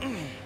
Mm-hmm.